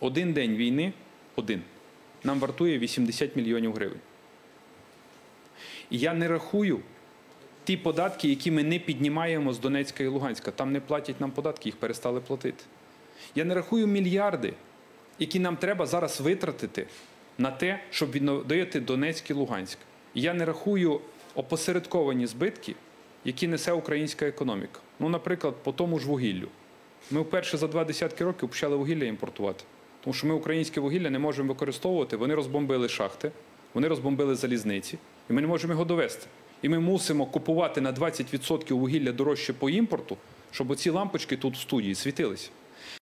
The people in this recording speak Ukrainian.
Один день війни, один, нам вартує 80 мільйонів гривень. І я не рахую ті податки, які ми не піднімаємо з Донецька і Луганська. Там не платять нам податки, їх перестали платити. Я не рахую мільярди, які нам треба зараз витратити на те, щоб відновити Донецьк і Луганськ. Я не рахую опосередковані збитки, які несе українська економіка. Ну, наприклад, по тому ж вугіллю. Ми вперше за два десятки років почали вугілля імпортувати. Тому що ми українське вугілля не можемо використовувати. Вони розбомбили шахти, вони розбомбили залізниці, і ми не можемо його довести. І ми мусимо купувати на 20% вугілля дорожче по імпорту, щоб оці лампочки тут в студії світилися.